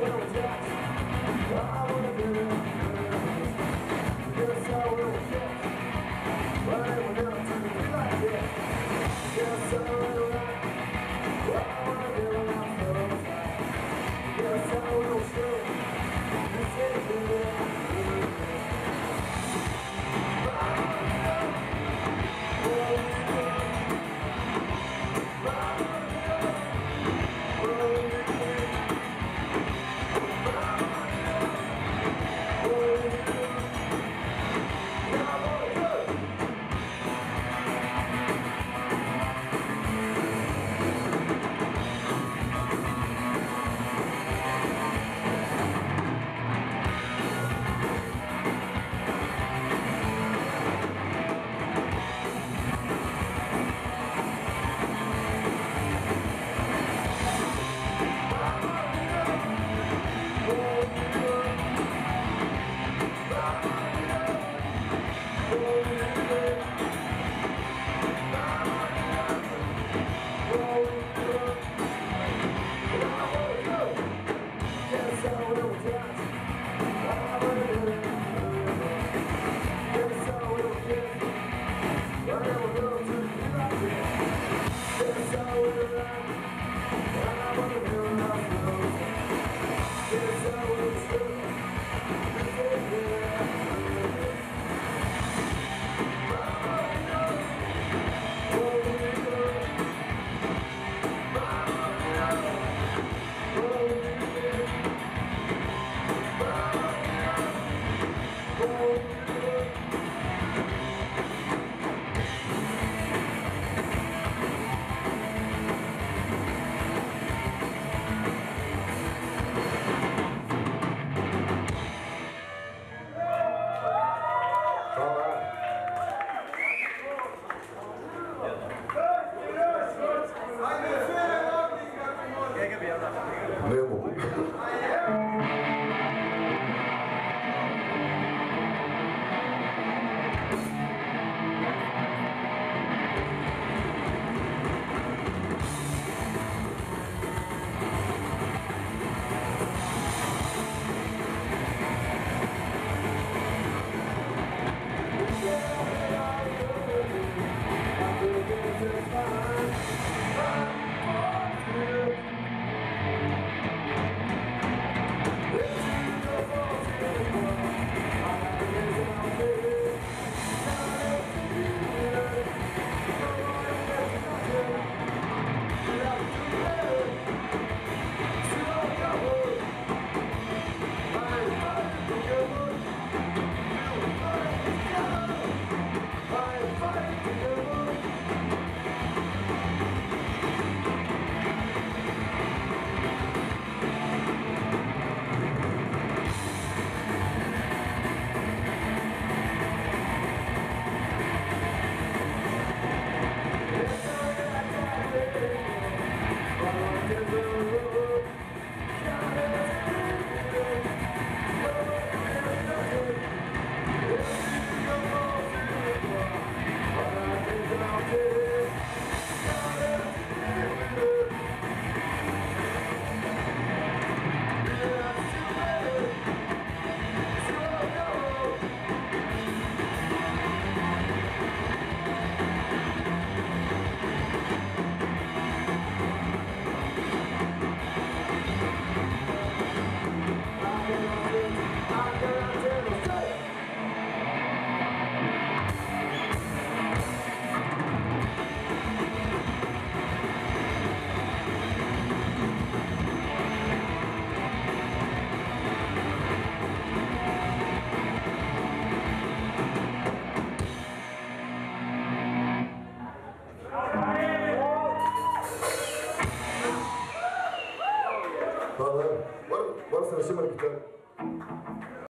I'm gonna die. 没有我。 말씀을믿어 요.